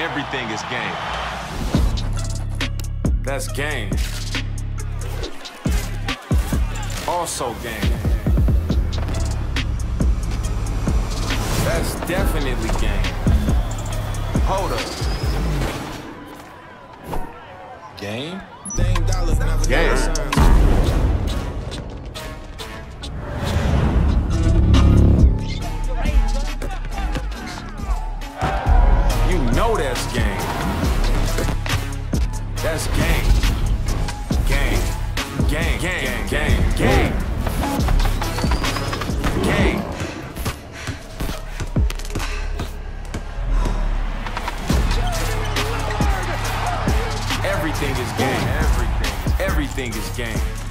everything is game. That's game. Also game. That's definitely game. Hold up. Game? Game. Know that's game. That's game. Game. Game. Game. Game. Game. Game. Everything is game. Everything. Everything is game.